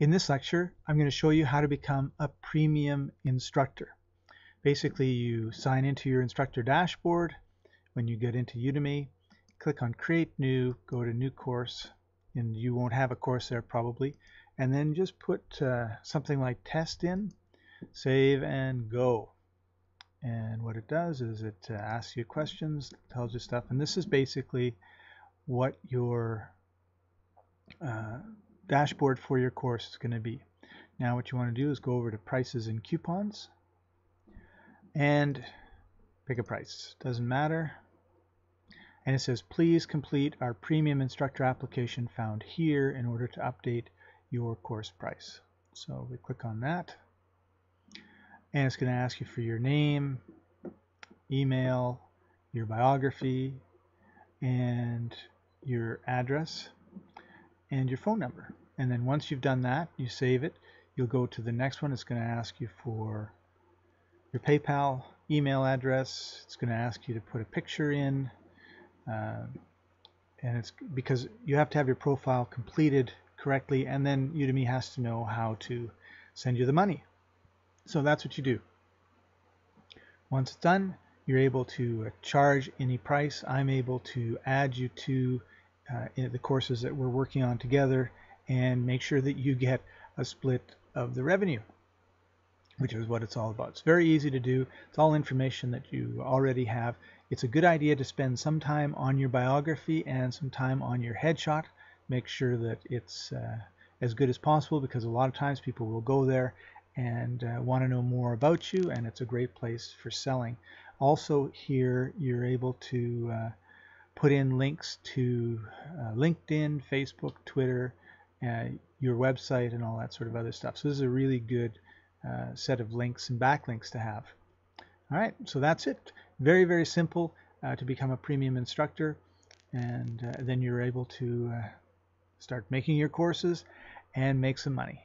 In this lecture, I'm going to show you how to become a premium instructor. Basically, you sign into your instructor dashboard. When you get into Udemy, click on Create New, go to New Course, and you won't have a course there probably. And then just put uh, something like test in, save, and go. And what it does is it uh, asks you questions, tells you stuff, and this is basically what your uh, dashboard for your course is going to be. Now what you want to do is go over to prices and coupons and pick a price. Doesn't matter. And it says please complete our premium instructor application found here in order to update your course price. So we click on that and it's going to ask you for your name, email, your biography, and your address and your phone number. And then once you've done that, you save it. You'll go to the next one. It's going to ask you for your PayPal email address. It's going to ask you to put a picture in. Uh, and it's because you have to have your profile completed correctly and then Udemy has to know how to send you the money. So that's what you do. Once it's done, you're able to charge any price. I'm able to add you to uh, the courses that we're working on together and make sure that you get a split of the revenue, which is what it's all about. It's very easy to do. It's all information that you already have. It's a good idea to spend some time on your biography and some time on your headshot. Make sure that it's uh, as good as possible because a lot of times people will go there and uh, want to know more about you and it's a great place for selling. Also here you're able to uh, put in links to uh, LinkedIn, Facebook, Twitter, uh, your website, and all that sort of other stuff. So this is a really good uh, set of links and backlinks to have. All right, so that's it. Very, very simple uh, to become a premium instructor, and uh, then you're able to uh, start making your courses and make some money.